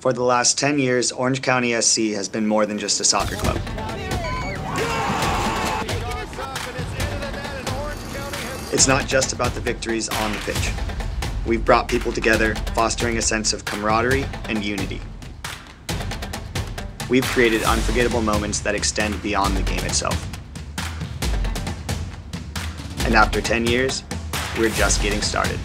For the last 10 years, Orange County SC has been more than just a soccer club. It's not just about the victories on the pitch. We've brought people together, fostering a sense of camaraderie and unity. We've created unforgettable moments that extend beyond the game itself. And after 10 years, we're just getting started.